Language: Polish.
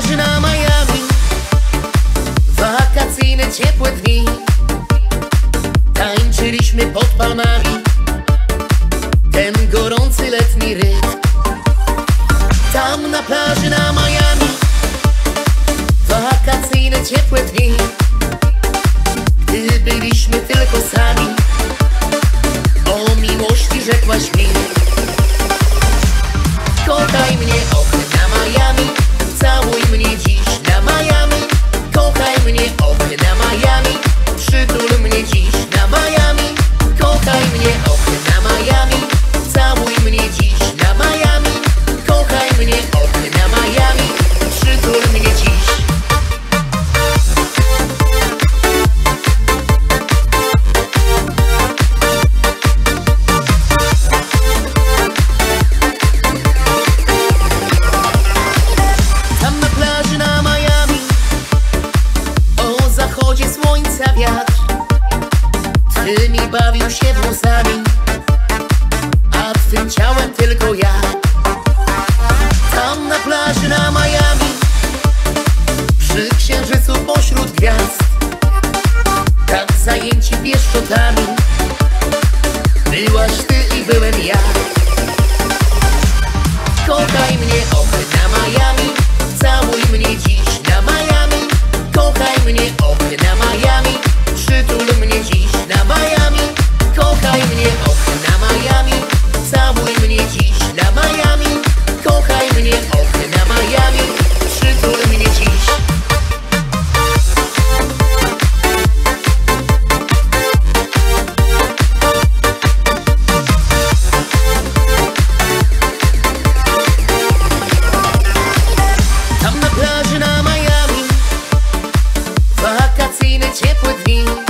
plaży na Miami. Wakacyjne ciepłe dni. Tańczyliśmy pod palmami. Ten gorący letni rytm. Tam na plaży na Miami. Wakacyjne ciepłe dni. Tymi bawił się włosami A twym ciałem tylko ja. Tam na plaży na Miami Przy księżycu pośród gwiazd Tak zajęci pieszczotami. Byłaś ty i byłem ja. och na Miami. Całuj mnie dziś na Miami. Kochaj mnie och na Miami. Przytul mnie dziś. Tam na plaży na Miami. Wakacyjne ciepłe dni.